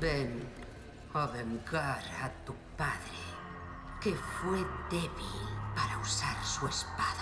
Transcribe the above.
Ven a vengar a tu padre, que fue débil para usar su espada.